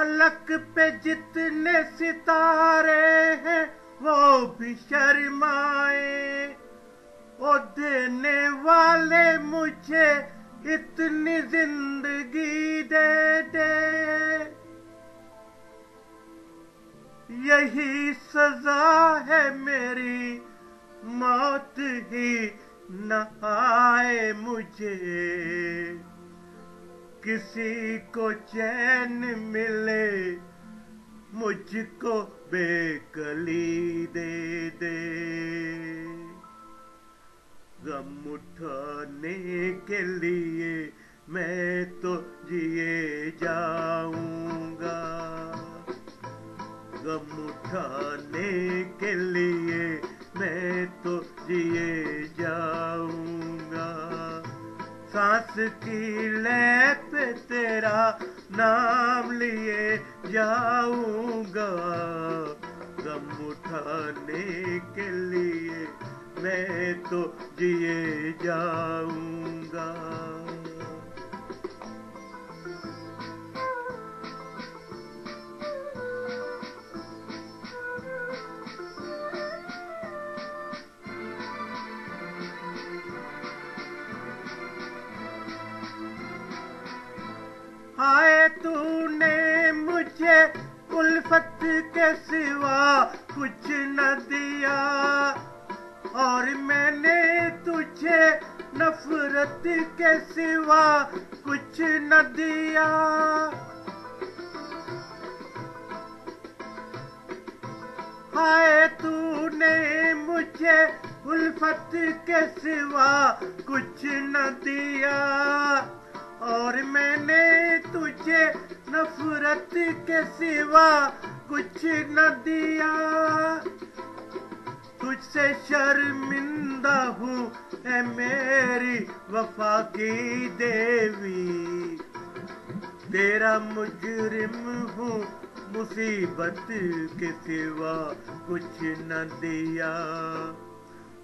फलक पे जितने सितारे हैं, वो भी शर्माए। ओ देने वाले मुझे इतनी ज़िंदगी दे दे। यही सजा है मेरी, मौत ही न आए मुझे। किसी को चैन मिले, मुझको बेकली दे दे। गम उठाने के लिए मैं तो जिए जाऊँगा। गम उठाने के लिए मैं तो जिए जाऊँगा। सांस की लैप तेरा नाम लिए जाऊँगा। गम उठाने के लिए मैं तो जिए जाऊँगा। हाय तूने मुझे उल्फत के सिवा कुछ न दिया। और मैंने तुझे नफरत के सिवा कुछ न दिया। हाय तूने मुझे उल्फत के सिवा कुछ न दिया। और मैंने तुझे नफरत के सिवा कुछ न दिया। तुझसे शर्मिंदा हूँ मेरी वफा की देवी। तेरा मुजरिम हूँ, मुसीबत के सिवा कुछ न दिया।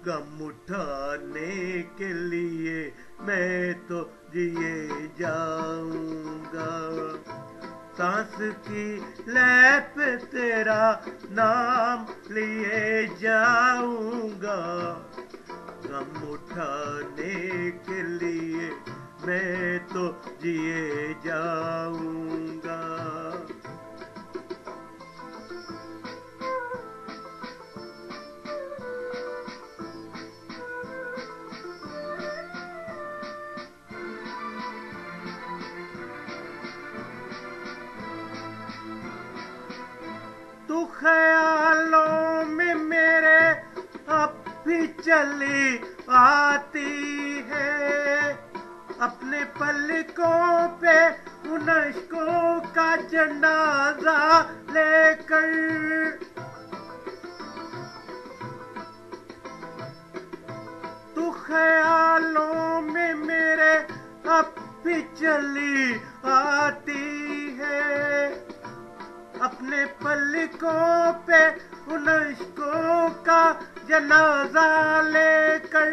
गम उठाने के लिए मैं तो जिए जाऊँगा। सांस की लैप तेरा नाम लिए जाऊँगा। गम उठाने के लिए मैं तो जिए जाऊँगा। तू ख्यालों में मेरे अब भी चली आती है। अपने पलकों पे उन अशकों का जनाजा लेकर। तू ख्यालों में मेरे अब भी चली आती अपने पलकों पे उन अशकों का जनाजा लेकर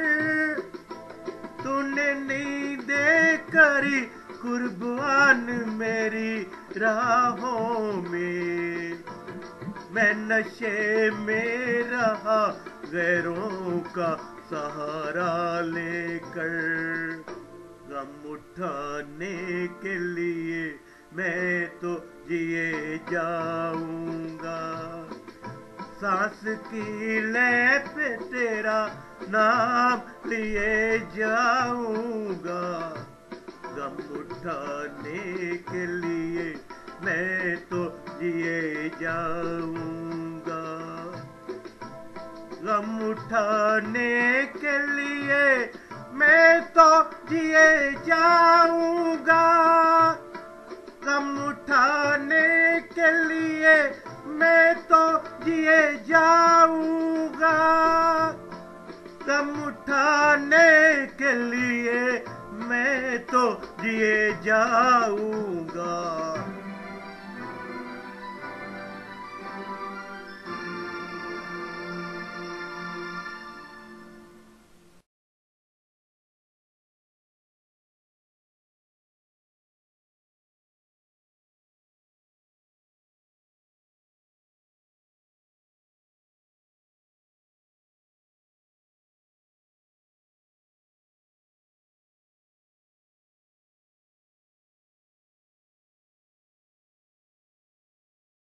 तूने नहीं दे करी कुर्बान मेरी राहों में। मैं नशे में रहा, गैरों का सहारा लेकर गम उठाने के लिए मैं तो जिए जाऊँगा। सांस की लैप तेरा नाम लिए जाऊँगा। गम उठाने के लिए मैं तो जिए जाऊँगा। गम उठाने के लिए मैं तो जिए जाऊँगा जिए जाऊँगा कम उठाने के लिए मैं तो दिए जाऊँगा।